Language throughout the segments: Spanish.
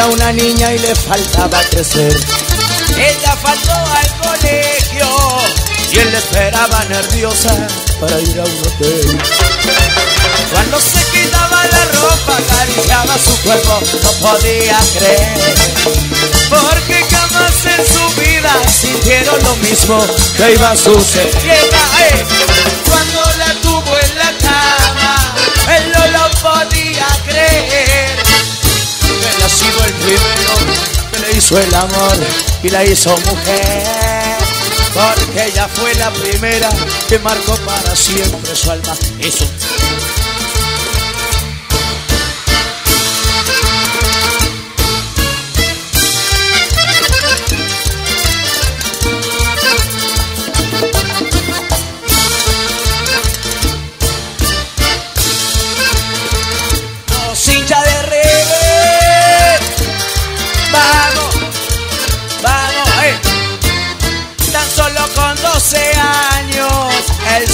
Era una niña y le faltaba crecer. Ella faltó al colegio y él le esperaba nerviosa para ir a un hotel. Cuando se quitaba la ropa, acariciaba su cuerpo, no podía creer. Porque jamás en su vida sintieron lo mismo que iba a suceder. Eh, cuando y la hizo mujer. Porque ella fue la primera que marcó para siempre su alma.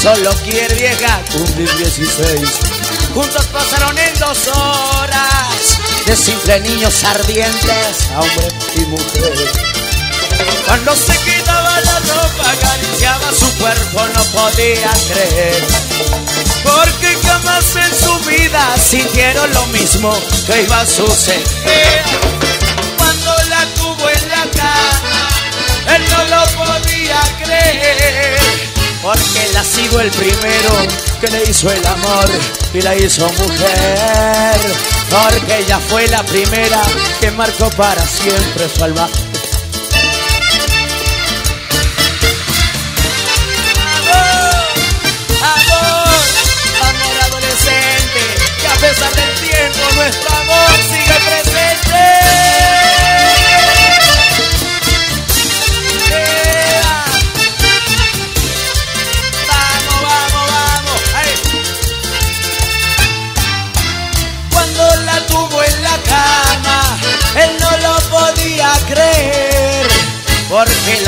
Solo quiere vieja cumplir 16. Juntos pasaron en dos horas, de simple niños ardientes a hombre y mujer. Cuando se quitaba la ropa, acariciaba su cuerpo, no podía creer. Porque jamás en su vida sintieron lo mismo que iba a suceder. Cuando la tuvo en la cama, Porque él ha sido el primero que le hizo el amor y la hizo mujer. Porque ella fue la primera que marcó para siempre su alma.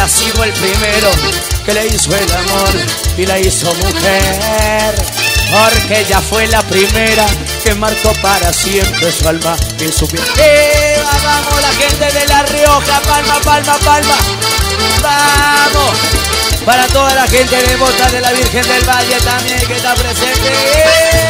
Sido el primero que le hizo el amor y la hizo mujer. Porque ella fue la primera que marcó para siempre su alma y su piel. ¡Viva, vamos la gente de La Rioja! ¡Palma, palma, palma! ¡Vamos! Para toda la gente devota de la Virgen del Valle también que está presente.